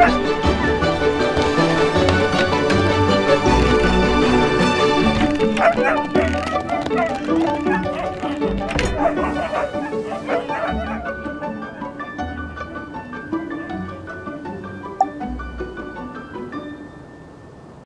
Let's.